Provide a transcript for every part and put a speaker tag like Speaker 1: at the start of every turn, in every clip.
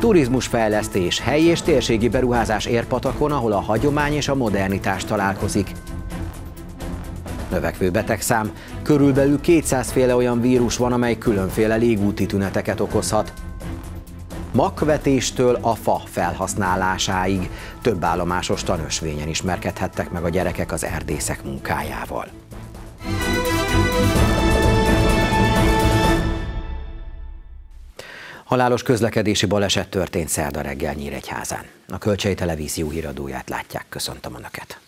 Speaker 1: Turizmusfejlesztés, helyi és térségi beruházás érpatakon, ahol a hagyomány és a modernitás találkozik. Növekvő betegszám, körülbelül 200 féle olyan vírus van, amely különféle légúti tüneteket okozhat. Makvetéstől a fa felhasználásáig több állomásos tanösvényen ismerkedhettek meg a gyerekek az erdészek munkájával. Halálos közlekedési baleset történt szerda reggel Nyíregyházán. A Kölcsei Televízió híradóját látják. Köszöntöm Önöket!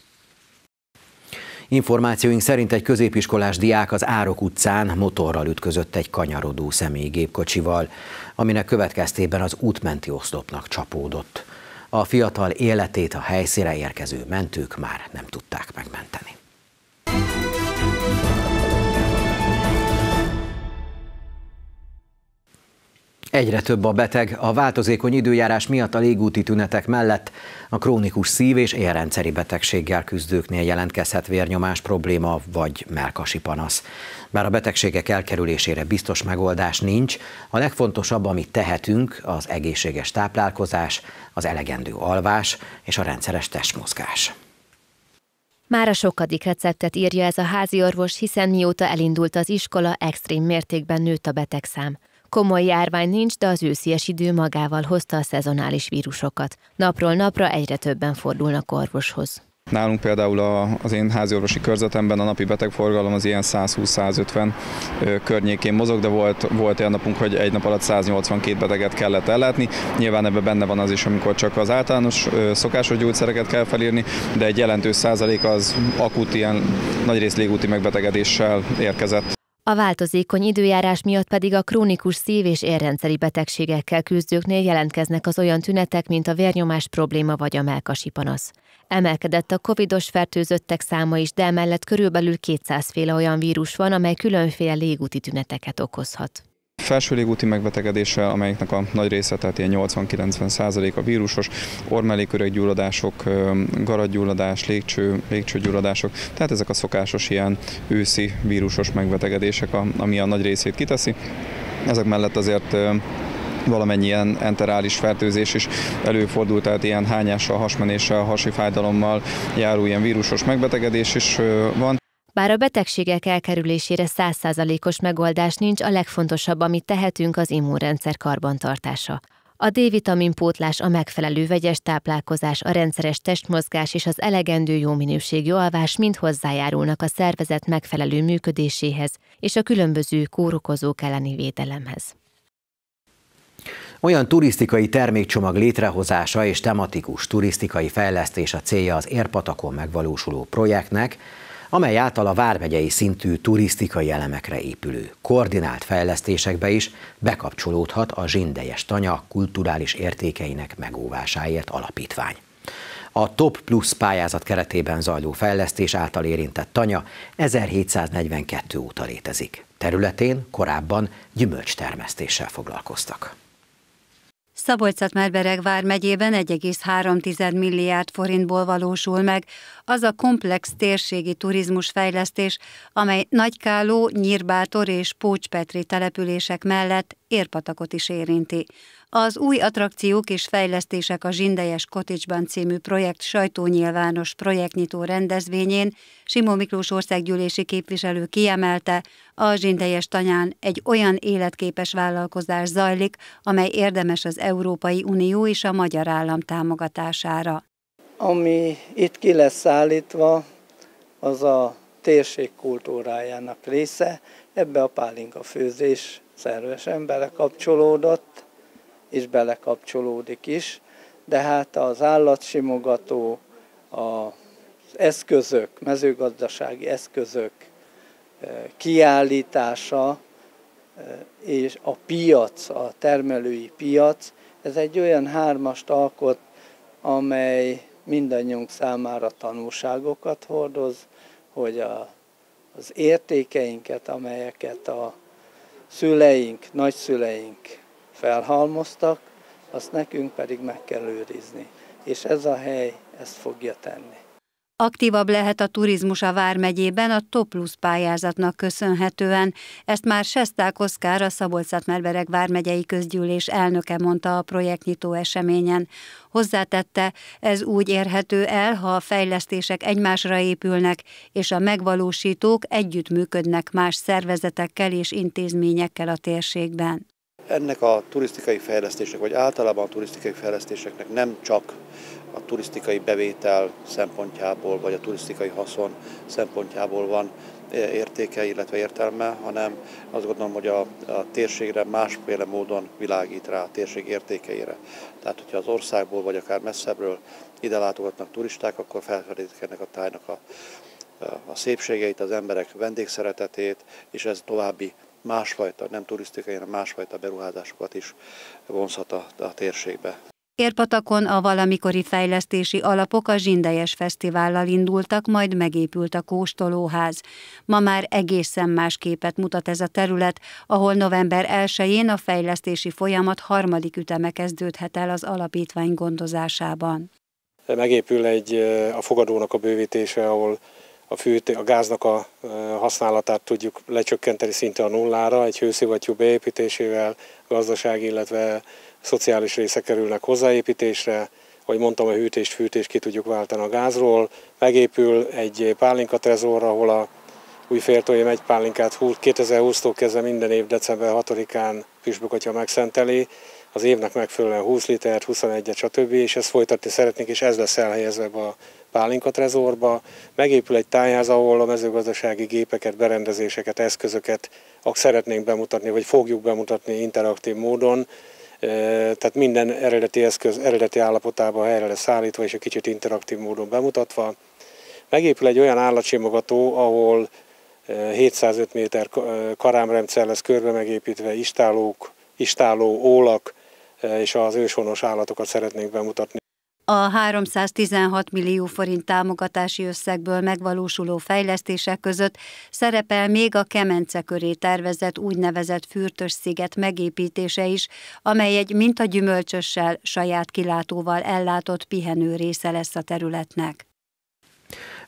Speaker 1: Információink szerint egy középiskolás diák az Árok utcán motorral ütközött egy kanyarodó személygépkocsival, aminek következtében az útmenti oszlopnak csapódott. A fiatal életét a helyszíre érkező mentők már nem tudták megmenteni. Egyre több a beteg, a változékony időjárás miatt a légúti tünetek mellett a krónikus szív- és élrendszeri betegséggel küzdőknél jelentkezhet vérnyomás probléma vagy melkasi panasz. Bár a betegségek elkerülésére biztos megoldás nincs, a legfontosabb, amit tehetünk, az egészséges táplálkozás, az elegendő alvás és a rendszeres testmozgás.
Speaker 2: Már a sokadik receptet írja ez a házi orvos, hiszen mióta elindult az iskola, extrém mértékben nőtt a betegszám. Komoly járvány nincs, de az őszies idő magával hozta a szezonális vírusokat. Napról napra egyre többen fordulnak orvoshoz.
Speaker 3: Nálunk például az én háziorvosi körzetemben a napi betegforgalom az ilyen 120-150 környékén mozog, de volt, volt olyan napunk, hogy egy nap alatt 182 beteget kellett ellátni. Nyilván ebben benne van az is, amikor csak az általános szokásos gyógyszereket kell felírni, de egy jelentős százalék az akut ilyen nagyrészt légúti megbetegedéssel érkezett.
Speaker 2: A változékony időjárás miatt pedig a krónikus szív- és érrendszeri betegségekkel küzdőknél jelentkeznek az olyan tünetek, mint a vérnyomás probléma vagy a melkasi panasz. Emelkedett a covidos fertőzöttek száma is, de emellett körülbelül 200 féle olyan vírus van, amely különféle légúti tüneteket okozhat.
Speaker 3: Felső légúti megbetegedése, amelyeknek a nagy része, tehát ilyen 80-90 százalék a vírusos, ormelléküreggyulladások, garadgyulladás, légcső, légcsőgyulladások, tehát ezek a szokásos ilyen őszi vírusos megbetegedések, ami a nagy részét kiteszi. Ezek mellett azért valamennyi ilyen enterális fertőzés is előfordult, tehát ilyen hányással, hasmenéssel, hasi fájdalommal járó ilyen vírusos megbetegedés is van.
Speaker 2: Bár a betegségek elkerülésére százszázalékos megoldás nincs, a legfontosabb, amit tehetünk, az immunrendszer karbantartása. A D-vitamin pótlás, a megfelelő vegyes táplálkozás, a rendszeres testmozgás és az elegendő jó minőségű alvás mind hozzájárulnak a szervezet megfelelő működéséhez és a különböző kórokozók elleni védelemhez.
Speaker 1: Olyan turisztikai termékcsomag létrehozása és tematikus turisztikai fejlesztés a célja az Érpatakon megvalósuló projektnek, amely által a vármegyei szintű turisztikai elemekre épülő koordinált fejlesztésekbe is bekapcsolódhat a zsindejes tanya kulturális értékeinek megóvásáért alapítvány. A Top Plus pályázat keretében zajló fejlesztés által érintett tanya 1742 óta létezik. Területén korábban gyümölcstermesztéssel foglalkoztak
Speaker 4: szabolcs merbereg vármegyében 1,3 milliárd forintból valósul meg az a komplex térségi turizmus fejlesztés, amely Nagykáló, Nyírbátor és Pócspetri települések mellett Érpatakot is érinti. Az új attrakciók és fejlesztések a Zsindejes Cottage-ban című projekt sajtónyilvános projektnyitó rendezvényén Simó Miklós országgyűlési képviselő kiemelte, a Zsindejes tanyán egy olyan életképes vállalkozás zajlik, amely érdemes az Európai Unió és a magyar állam támogatására.
Speaker 5: Ami itt ki lesz szállítva, az a térség kultúrájának része. Ebbe a pálinka főzés szervesen belekapcsolódott, és belekapcsolódik is, de hát az állatsimogató, az eszközök, mezőgazdasági eszközök eh, kiállítása eh, és a piac, a termelői piac, ez egy olyan hármast alkot, amely mindannyiunk számára tanulságokat hordoz, hogy a, az értékeinket, amelyeket a szüleink, nagyszüleink felhalmoztak, azt nekünk pedig meg kell őrizni. És ez a hely ezt fogja tenni.
Speaker 4: Aktívabb lehet a turizmus a Vármegyében a Top Plus pályázatnak köszönhetően. Ezt már Sesták Oszkár, a szabolcs merbereg Vármegyei Közgyűlés elnöke mondta a projektnyitó eseményen. Hozzátette, ez úgy érhető el, ha a fejlesztések egymásra épülnek, és a megvalósítók együttműködnek más szervezetekkel és intézményekkel a térségben.
Speaker 6: Ennek a turisztikai fejlesztések, vagy általában a turisztikai fejlesztéseknek nem csak a turisztikai bevétel szempontjából, vagy a turisztikai haszon szempontjából van e, értéke, illetve értelme, hanem azt gondolom, hogy a, a térségre másféle módon világít rá a térség értékeire. Tehát, hogyha az országból, vagy akár messzebbről ide látogatnak turisták, akkor felfedezhetik ennek a tájnak a, a szépségeit, az emberek vendégszeretetét, és ez további másfajta, nem turisztikai, hanem másfajta beruházásokat is vonzhat a, a térségbe.
Speaker 4: Érpatakon a valamikori fejlesztési alapok a Zsindejes Fesztivállal indultak, majd megépült a kóstolóház. Ma már egészen más képet mutat ez a terület, ahol november 1-én a fejlesztési folyamat harmadik üteme kezdődhet el az alapítvány gondozásában.
Speaker 7: Megépül egy a fogadónak a bővítése, ahol a, fűt, a gáznak a használatát tudjuk lecsökkenteni szinte a nullára, egy hőszivattyú beépítésével, gazdaság, illetve szociális részek kerülnek hozzáépítésre, hogy mondtam, a hűtést, fűtést ki tudjuk váltani a gázról. Megépül egy pálinka trezor, ahol a új fértói megy pálinkát 2020-tól kezdve minden év december 6-án püspökatya megszenteli, az évnek megfelelően 20 litert, 21-et, stb. és ezt folytatni szeretnénk, és ez lesz elhelyezve a pálinka trezorba. Megépül egy tájház, ahol a mezőgazdasági gépeket, berendezéseket, eszközöket szeretnénk bemutatni, vagy fogjuk bemutatni interaktív módon tehát minden eredeti eszköz eredeti állapotában helyre lesz szállítva és egy kicsit interaktív módon bemutatva. Megépül egy olyan állatsimogató, ahol 705 méter karámrendszer lesz körbe megépítve, istálók, istáló, ólak és az őshonos állatokat szeretnénk bemutatni.
Speaker 4: A 316 millió forint támogatási összegből megvalósuló fejlesztések között szerepel még a Kemence köré tervezett úgynevezett fürtös sziget megépítése is, amely egy mintagyümölcsössel, saját kilátóval ellátott pihenő része lesz a területnek.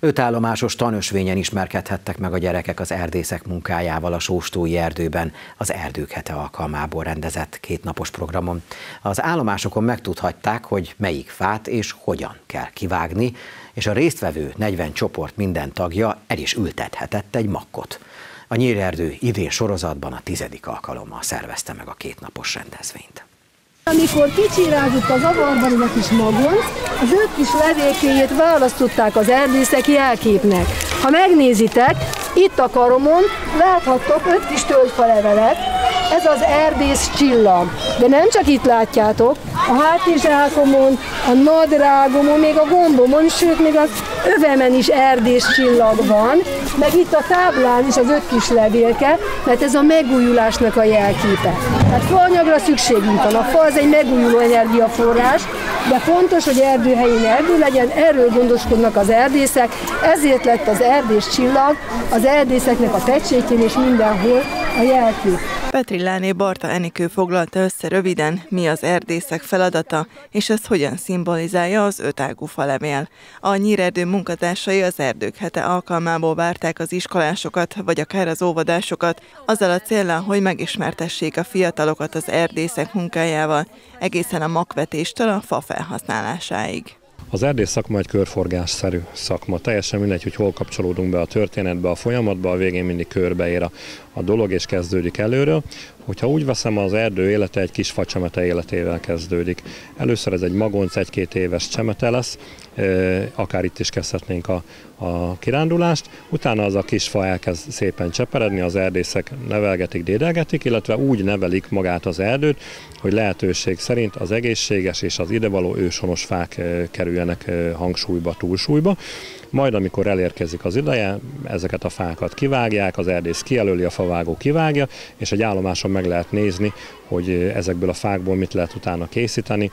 Speaker 1: Öt állomásos tanösvényen ismerkedhettek meg a gyerekek az erdészek munkájával a Sóstói erdőben az Erdők hete alkalmából rendezett kétnapos programon. Az állomásokon megtudhatták, hogy melyik fát és hogyan kell kivágni, és a résztvevő 40 csoport minden tagja el is ültethetett egy makkot. A Nyírerdő idén sorozatban a tizedik alkalommal szervezte meg a kétnapos rendezvényt.
Speaker 8: Amikor kicsirázott az avarban ez a kis magon, az öt kis levélkéjét választották az erdészek jelképnek. Ha megnézitek, itt a karomon láthattok öt kis tölgyfa ez az erdész csillag. De nem csak itt látjátok, a hátizsákomon, a nadrágomon, még a gombomon, sőt, még az övemen is erdész csillag van, meg itt a táblán is az öt kis levélke, mert ez a megújulásnak a jelképe. Tehát faanyagra szükségünk van. A fa az egy megújuló energiaforrás, de fontos, hogy erdőhelyén erdő legyen, erről gondoskodnak az erdészek, ezért lett az erdés csillag az erdészeknek a pecsétjén és mindenhol a jelkép.
Speaker 9: Petrilláné Barta Enikő foglalta össze röviden, mi az erdészek feladata, és ezt hogyan szimbolizálja az ötágú falemél. A nyírerdő munkatársai az erdők hete alkalmából várták az iskolásokat, vagy akár az óvodásokat, azzal a célral, hogy megismertessék a fiatalokat az erdészek munkájával, egészen a makvetéstől a fa felhasználásáig.
Speaker 10: Az erdész szakma egy körforgásszerű szakma. Teljesen mindegy, hogy hol kapcsolódunk be a történetbe, a folyamatba, a végén mindig körbeér a, a dolog és kezdődik előről. Hogyha úgy veszem, az erdő élete egy kis facsemete életével kezdődik. Először ez egy magonc, egy-két éves csemete lesz, akár itt is kezdhetnénk a, a kirándulást, utána az a kis fa elkezd szépen cseperedni, az erdészek nevelgetik, dédelgetik, illetve úgy nevelik magát az erdőt, hogy lehetőség szerint az egészséges és az idevaló őshonos fák kerüljenek hangsúlyba, túlsúlyba. Majd amikor elérkezik az ideje, ezeket a fákat kivágják, az erdész kijelöli, a favágó kivágja, és egy állomáson meg lehet nézni, hogy ezekből a fákból mit lehet utána készíteni.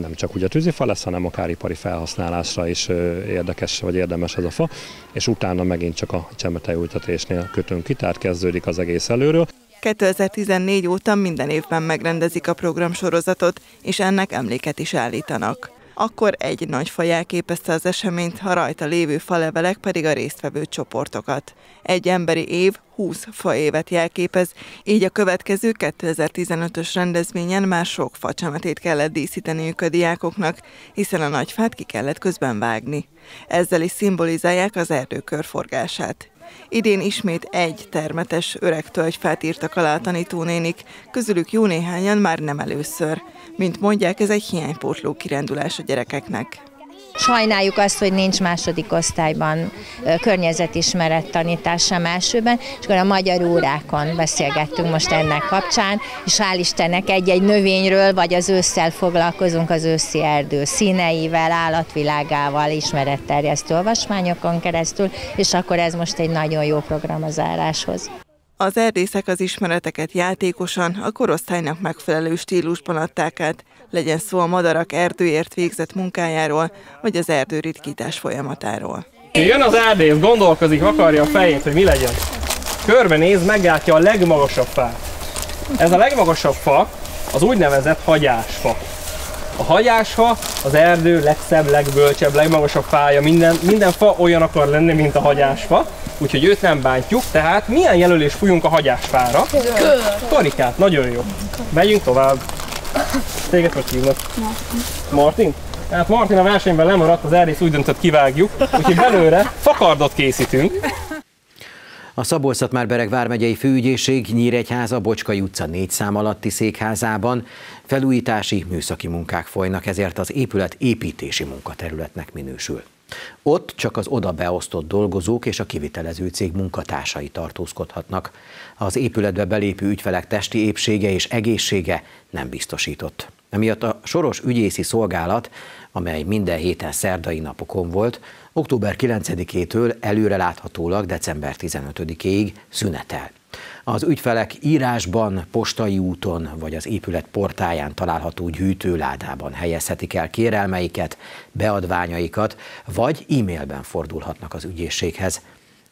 Speaker 10: Nem csak ugye a tűzifa lesz, hanem akár ipari felhasználásra is érdekes vagy érdemes ez a fa, és utána megint csak a csemeteültetésnél kötünk ki, tehát kezdődik az egész előről.
Speaker 9: 2014 óta minden évben megrendezik a programsorozatot, és ennek emléket is állítanak. Akkor egy nagy fa jelképezte az eseményt, a rajta lévő falevelek pedig a résztvevő csoportokat. Egy emberi év 20 fa évet jelképez, így a következő 2015-ös rendezvényen már sok facsemetét kellett díszíteniük a diákoknak, hiszen a nagy fát ki kellett közben vágni. Ezzel is szimbolizálják az erdő körforgását. Idén ismét egy termetes öreg tölgyfát írtak alá a tanítónénik, közülük jó néhányan már nem először. Mint mondják, ez egy hiánypótló kirándulás a gyerekeknek.
Speaker 11: Sajnáljuk azt, hogy nincs második osztályban környezetismeret tanítás sem elsőben, és akkor a magyar órákon beszélgettünk most ennek kapcsán, és hál' Istennek egy-egy növényről, vagy az ősszel foglalkozunk az őszi erdő színeivel, állatvilágával, ismeretterjesztő olvasmányokon keresztül, és akkor ez most egy nagyon jó program a záráshoz.
Speaker 9: Az erdészek az ismereteket játékosan, a korosztálynak megfelelő stílusban adták át, legyen szó a madarak erdőért végzett munkájáról, vagy az erdőritkítás folyamatáról.
Speaker 12: Jön az erdész, gondolkozik, akarja a fejét, hogy mi legyen. Körbenéz, meglátja a legmagasabb fát. Ez a legmagasabb fa az úgynevezett hagyásfa. A hagyásfa az erdő legszebb, legbölcsebb, legmagasabb fája. Minden, minden fa olyan akar lenni, mint a hagyásfa úgyhogy őt nem bántjuk, tehát milyen jelölés fújunk a hagyásfára? Karikát, nagyon jó. Megyünk tovább. Téged hogy hívnak? Martin. Martin? Hát Martin a versenyben lemaradt, az erdész úgy döntött kivágjuk, úgyhogy belőle fakardot készítünk.
Speaker 1: A szabolcs már Bereg vármegyei főügyészség Nyíregyháza Bocskai utca négy szám alatti székházában felújítási műszaki munkák folynak, ezért az épület építési munkaterületnek minősül. Ott csak az oda beosztott dolgozók és a kivitelező cég munkatársai tartózkodhatnak. Az épületbe belépő ügyfelek testi épsége és egészsége nem biztosított. Emiatt a soros ügyészi szolgálat, amely minden héten szerdai napokon volt, október 9-től előreláthatólag december 15-ig szünetel. Az ügyfelek írásban, postai úton vagy az épület portáján található gyűjtőládában helyezhetik el kérelmeiket, beadványaikat, vagy e-mailben fordulhatnak az ügyészséghez.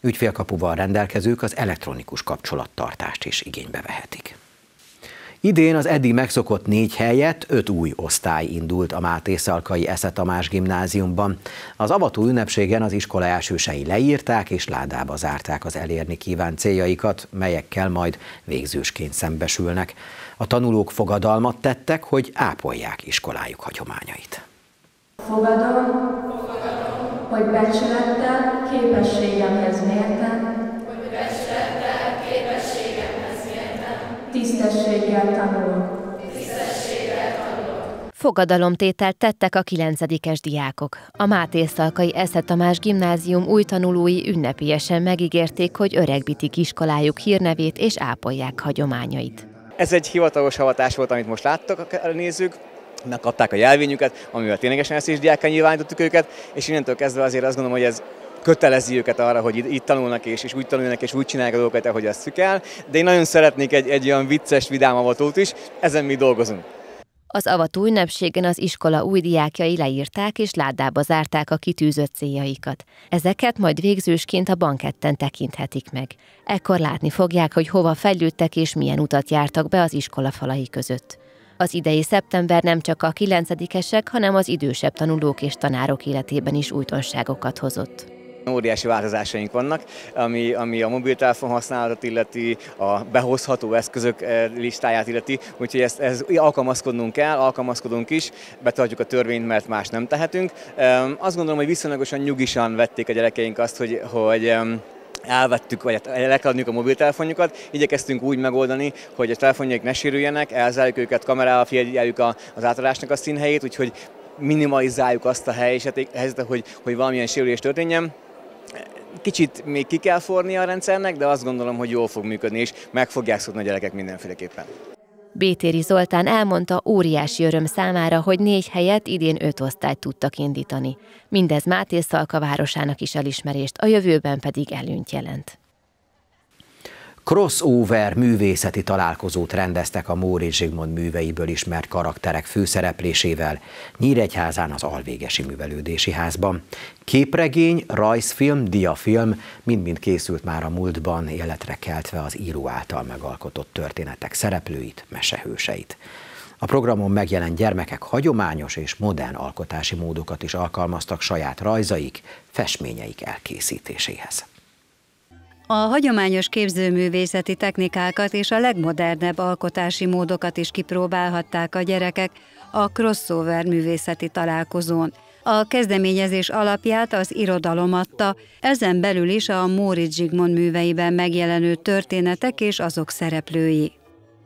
Speaker 1: Ügyfélkapuval rendelkezők az elektronikus kapcsolattartást is igénybe vehetik. Idén az eddig megszokott négy helyet öt új osztály indult a Máté Szalkai Esze Tamás gimnáziumban. Az avató ünnepségen az iskola elsősei leírták és ládába zárták az elérni kívánt céljaikat, melyekkel majd végzősként szembesülnek. A tanulók fogadalmat tettek, hogy ápolják iskolájuk hagyományait.
Speaker 13: Fogadom, hogy becsülettel, képességemhez mérten Tisztességgel tanulok.
Speaker 2: Fogadalomtételt tettek a kilencedikes diákok. A Máté Szalkai Esze Tamás gimnázium új tanulói ünnepélyesen megígérték, hogy öregbítik iskolájuk hírnevét és ápolják hagyományait.
Speaker 14: Ez egy hivatalos avatás volt, amit most láttak a nézők, megkapták a jelvényüket, amivel ténylegesen ezt is diákkal nyilvánítottuk őket, és innentől kezdve azért azt gondolom, hogy ez kötelezi őket arra, hogy itt tanulnak és, és úgy tanulnak és úgy csinálják a dolgokat, ahogy azt kell. De én nagyon szeretnék egy, egy olyan vicces, vidám avatót is, ezen mi dolgozunk.
Speaker 2: Az avató ünnepségen az iskola új diákjai leírták és ládába zárták a kitűzött céljaikat. Ezeket majd végzősként a banketten tekinthetik meg. Ekkor látni fogják, hogy hova fejlődtek és milyen utat jártak be az iskola falai között. Az idei szeptember nem csak a kilencedikesek, hanem az idősebb tanulók és tanárok életében is újdonságokat hozott.
Speaker 14: Óriási változásaink vannak, ami, ami a mobiltelefon használatot illeti, a behozható eszközök eh, listáját illeti, úgyhogy ezt, ez alkalmazkodnunk kell, alkalmazkodunk is, betartjuk a törvényt, mert más nem tehetünk. Azt gondolom, hogy viszonylagosan nyugisan vették a gyerekeink azt, hogy, hogy elvettük, vagy hát le kell adniuk a mobiltelefonjukat, igyekeztünk úgy megoldani, hogy a telefonjaik ne sérüljenek, elzárjuk őket kamerával, figyeljük az átadásnak a színhelyét, úgyhogy minimalizáljuk azt a helyzetet, hogy, hogy valamilyen sérülés történjen. Kicsit még ki kell forni a rendszernek, de azt gondolom, hogy jól fog működni, és meg fogják szokni a gyerekek mindenféleképpen.
Speaker 2: Bétéri Zoltán elmondta óriási öröm számára, hogy négy helyet idén öt osztályt tudtak indítani. Mindez Máté Szalka városának is elismerést, a jövőben pedig előnyt jelent
Speaker 1: crossover művészeti találkozót rendeztek a Móri Zsigmond műveiből ismert karakterek főszereplésével Nyíregyházán az Alvégesi Művelődési Házban. Képregény, rajzfilm, diafilm mind-mind készült már a múltban, életre keltve az író által megalkotott történetek szereplőit, mesehőseit. A programon megjelent gyermekek hagyományos és modern alkotási módokat is alkalmaztak saját rajzaik, festményeik elkészítéséhez.
Speaker 4: A hagyományos képzőművészeti technikákat és a legmodernebb alkotási módokat is kipróbálhatták a gyerekek a crossover művészeti találkozón. A kezdeményezés alapját az irodalom adta, ezen belül is a Móricz Zsigmond műveiben megjelenő történetek és azok szereplői.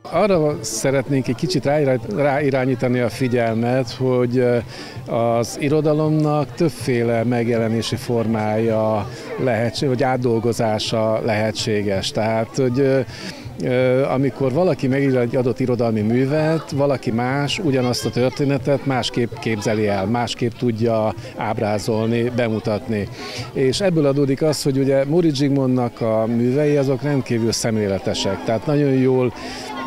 Speaker 15: Arra szeretnénk egy kicsit ráirányítani a figyelmet, hogy az irodalomnak többféle megjelenési formája lehetséges, vagy átdolgozása lehetséges. Tehát, hogy amikor valaki megír egy adott irodalmi művet, valaki más ugyanazt a történetet másképp képzeli el, másképp tudja ábrázolni, bemutatni. És ebből adódik az, hogy ugye Móricz Zsigmondnak a művei azok rendkívül szemléletesek, tehát nagyon jól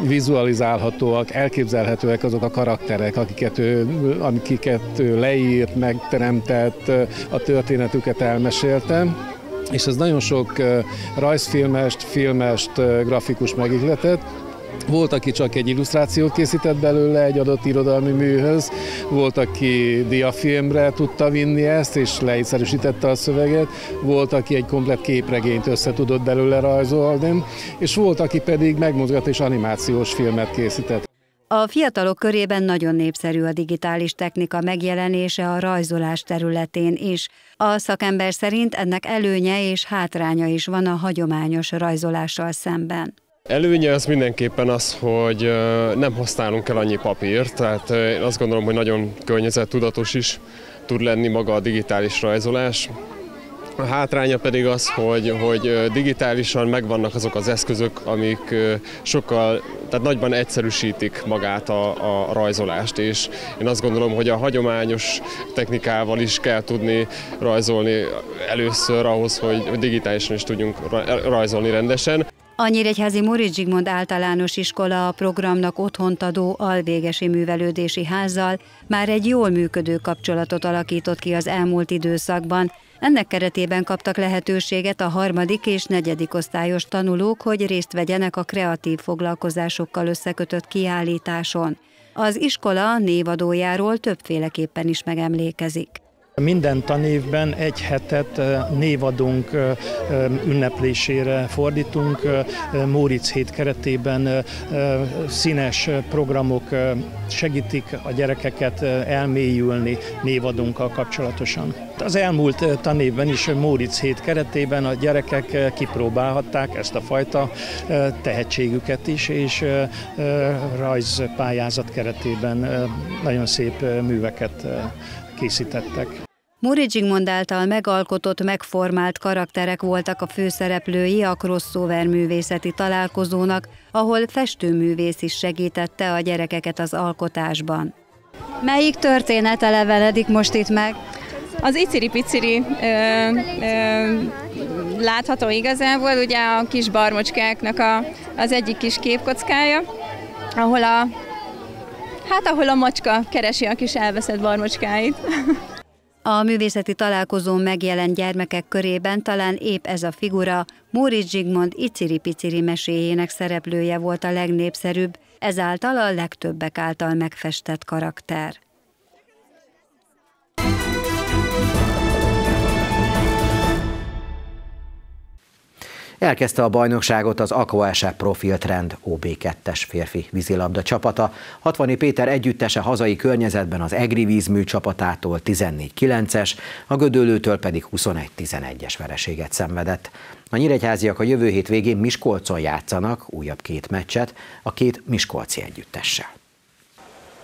Speaker 15: vizualizálhatóak, elképzelhetőek azok a karakterek, akiket ő, akiket ő leírt, megteremtett, a történetüket elmesélte és ez nagyon sok rajzfilmest, filmest, grafikus megihletett, volt, aki csak egy illusztrációt készített belőle egy adott irodalmi műhöz, volt, aki diafilmre tudta vinni ezt, és leegyszerűsítette a szöveget, volt, aki egy komplet képregényt össze tudott belőle rajzolni, és volt, aki pedig megmozgat és animációs filmet készített.
Speaker 4: A fiatalok körében nagyon népszerű a digitális technika megjelenése a rajzolás területén is. A szakember szerint ennek előnye és hátránya is van a hagyományos rajzolással szemben.
Speaker 16: Előnye az mindenképpen az, hogy nem használunk el annyi papírt, tehát én azt gondolom, hogy nagyon környezettudatos is tud lenni maga a digitális rajzolás. A hátránya pedig az, hogy, hogy digitálisan megvannak azok az eszközök, amik sokkal, tehát nagyban egyszerűsítik magát a, a rajzolást, és én azt gondolom, hogy a hagyományos technikával is kell tudni rajzolni először ahhoz, hogy digitálisan is tudjunk rajzolni rendesen.
Speaker 4: A Nyíregyházi Móricz Zsigmond általános iskola a programnak otthont adó alvégesi művelődési házzal már egy jól működő kapcsolatot alakított ki az elmúlt időszakban, ennek keretében kaptak lehetőséget a harmadik és negyedik osztályos tanulók, hogy részt vegyenek a kreatív foglalkozásokkal összekötött kiállításon. Az iskola névadójáról többféleképpen is megemlékezik.
Speaker 17: Minden tanévben egy hetet névadónk ünneplésére fordítunk. Móricz hét keretében színes programok segítik a gyerekeket elmélyülni névadónkkal kapcsolatosan. Az elmúlt tanévben is Móricz hét keretében a gyerekek kipróbálhatták ezt a fajta tehetségüket is, és rajzpályázat keretében nagyon szép műveket készítettek.
Speaker 4: Muri Zsigmond által megalkotott, megformált karakterek voltak a főszereplői a crossover művészeti találkozónak, ahol festőművész is segítette a gyerekeket az alkotásban. Melyik története leveledik most itt meg?
Speaker 18: Az iciri-piciri ö, ö, látható igazából, ugye a kis barmocskáknak a, az egyik kis képkockája, ahol a Hát ahol a macska keresi a kis elveszett barmocskáit.
Speaker 4: A művészeti találkozón megjelent gyermekek körében talán épp ez a figura Móricz Zsigmond iciri-piciri meséjének szereplője volt a legnépszerűbb, ezáltal a legtöbbek által megfestett karakter.
Speaker 1: Elkezdte a bajnokságot az Aquaese Profil Trend OB2-es férfi vízilabda csapata. 60 Péter együttese hazai környezetben az Egri vízmű csapatától 14-9-es, a Gödöllőtől pedig 21-11-es vereséget szenvedett. A nyíregyháziak a jövő hét végén Miskolcon játszanak újabb két meccset a két Miskolci együttessel.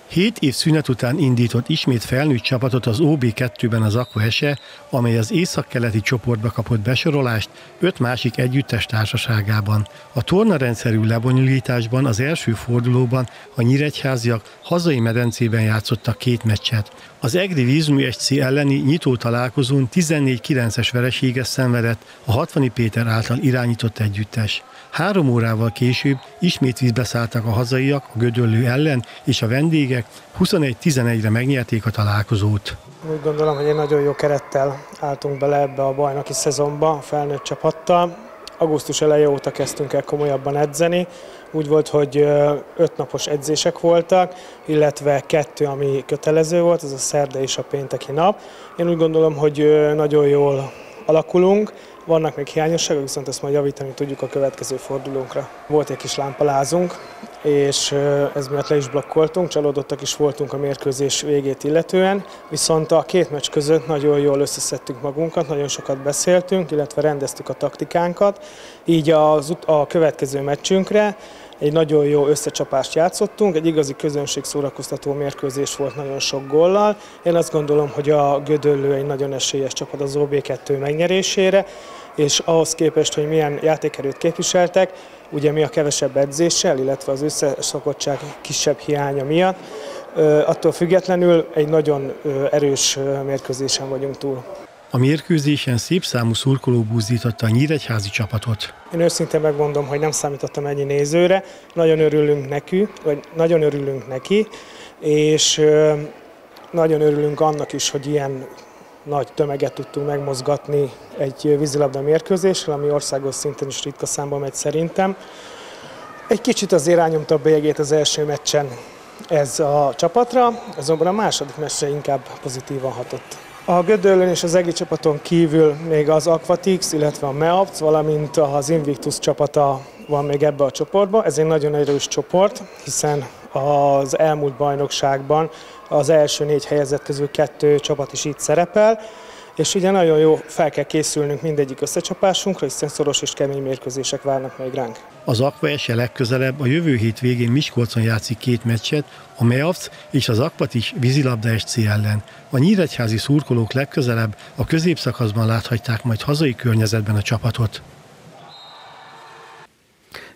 Speaker 19: Hét év szünet után indított ismét felnőtt csapatot az OB2-ben az Aquese, amely az északkeleti csoportba kapott besorolást öt másik együttes társaságában. A tornarendszerű lebonyolításban az első fordulóban a nyíregyháziak hazai medencében játszottak két meccset. Az Egri Vízmű SC elleni nyitó találkozón 14-9-es vereséges szenvedett a 60 Péter által irányított együttes. Három órával később ismét vízbe szálltak a hazaiak a Gödöllő ellen, és a vendégek 21-11-re megnyerték a találkozót.
Speaker 20: Úgy gondolom, hogy egy nagyon jó kerettel álltunk bele ebbe a bajnoki szezonba, a felnőtt csapattal. augusztus eleje óta kezdtünk el komolyabban edzeni. Úgy volt, hogy öt napos edzések voltak, illetve kettő, ami kötelező volt, ez a szerda és a pénteki nap. Én úgy gondolom, hogy nagyon jól alakulunk, vannak még hiányosságok, viszont ezt majd javítani tudjuk a következő fordulónkra. Volt egy kis lámpalázunk, és ez miatt le is blokkoltunk, csalódottak is voltunk a mérkőzés végét illetően, viszont a két meccs között nagyon jól összeszedtük magunkat, nagyon sokat beszéltünk, illetve rendeztük a taktikánkat, így az, a következő meccsünkre egy nagyon jó összecsapást játszottunk, egy igazi közönség szórakoztató mérkőzés volt nagyon sok gollal. Én azt gondolom, hogy a Gödöllő egy nagyon esélyes csapat az OB2 megnyerésére, és ahhoz képest, hogy milyen játékerőt képviseltek, ugye mi a kevesebb edzéssel, illetve az összeszokottság kisebb hiánya miatt, attól függetlenül egy nagyon erős mérkőzésen vagyunk túl.
Speaker 19: A mérkőzésen szép számú szurkoló buzdította a nyíregyházi csapatot.
Speaker 20: Én őszintén megmondom, hogy nem számítottam ennyi nézőre, nagyon örülünk neki, vagy nagyon örülünk neki, és nagyon örülünk annak is, hogy ilyen nagy tömeget tudtunk megmozgatni egy vízilabda mérkőzéssel, ami országos szinten is ritka számba megy szerintem. Egy kicsit azért rányomta a bélyegét az első meccsen ez a csapatra, azonban a második meccse inkább pozitívan hatott. A Gödöllön és az EGI csapaton kívül még az Aquatix, illetve a Meapc, valamint az Invictus csapata van még ebbe a csoportba. Ez egy nagyon erős csoport, hiszen az elmúlt bajnokságban az első négy helyezett közül kettő csapat is itt szerepel, és ugye nagyon jó fel kell készülnünk mindegyik összecsapásunkra, hiszen szoros és kemény mérkőzések várnak még ránk.
Speaker 19: Az Aqua Ese legközelebb a jövő hét végén Miskolcon játszik két meccset, a MEAFC és az Akpat is vízilabda SC ellen. A nyíregyházi szurkolók legközelebb a középszakaszban láthatják majd hazai környezetben a csapatot.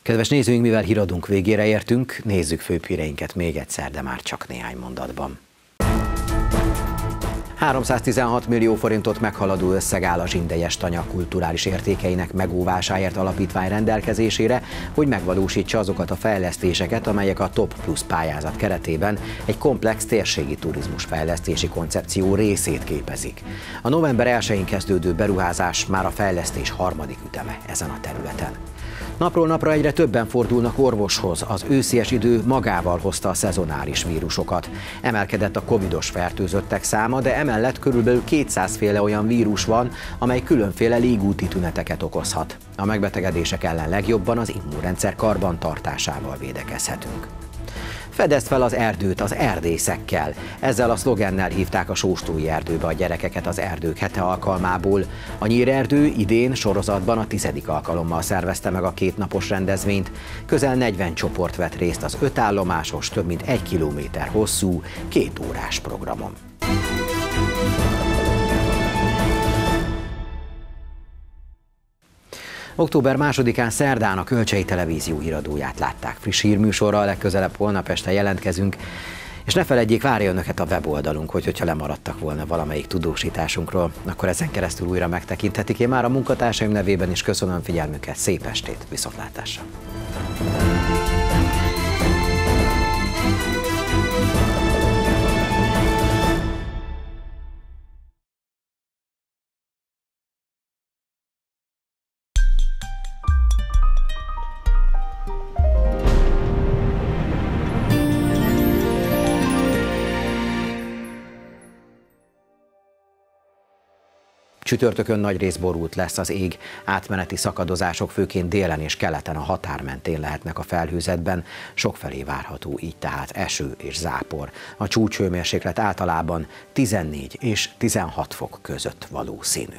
Speaker 1: Kedves nézőink, mivel híradunk végére értünk, nézzük főpíreinket még egyszer, de már csak néhány mondatban. 316 millió forintot meghaladó összeg áll a zsindejes tanya kulturális értékeinek megóvásáért alapítvány rendelkezésére, hogy megvalósítsa azokat a fejlesztéseket, amelyek a Top Plus pályázat keretében egy komplex térségi turizmus fejlesztési koncepció részét képezik. A november 1-én kezdődő beruházás már a fejlesztés harmadik üteme ezen a területen. Napról napra egyre többen fordulnak orvoshoz. Az őszies idő magával hozta a szezonáris vírusokat. Emelkedett a covidos fertőzöttek száma, de emellett körülbelül 200 féle olyan vírus van, amely különféle légúti tüneteket okozhat. A megbetegedések ellen legjobban az immunrendszer karbantartásával védekezhetünk. Fedezd fel az erdőt az erdészekkel. Ezzel a szlogennel hívták a Sóstói erdőbe a gyerekeket az erdők hete alkalmából. A Nyírerdő idén sorozatban a tizedik alkalommal szervezte meg a kétnapos rendezvényt. Közel 40 csoport vett részt az öt állomásos, több mint egy kilométer hosszú, két órás programon. Október másodikán szerdán a Kölcsei Televízió híradóját látták. Friss hírműsorral legközelebb holnap este jelentkezünk, és ne felejtjék, várja önöket a weboldalunk, hogy hogyha lemaradtak volna valamelyik tudósításunkról, akkor ezen keresztül újra megtekinthetik. Én már a munkatársaim nevében is köszönöm figyelmüket, szép estét, viszontlátásra! Csütörtökön nagy rész borult lesz az ég, átmeneti szakadozások főként délen és keleten a határ mentén lehetnek a felhőzetben, sokfelé várható így tehát eső és zápor. A csúcshőmérséklet általában 14 és 16 fok között valószínű.